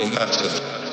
Well, that's it.